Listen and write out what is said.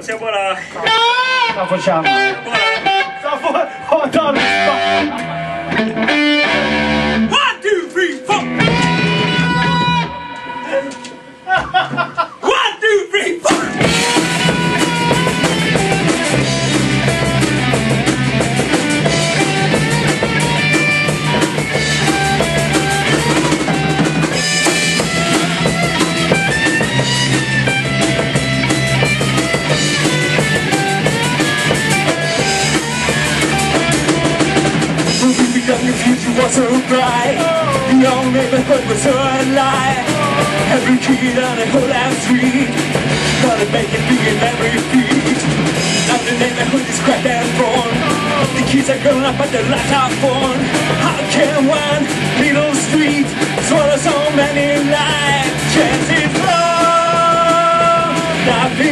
Se voilà. La facciamo. Voilà. Oh, no, no. One, two, three, four. Began the future was so bright The old neighborhood was so alive Every kid on the whole damn street Gotta make it big in every feet Now the neighborhood is cracked and torn The kids are growing up but the lights are born. How can one little street Swallow so many lives? Chances are Nothing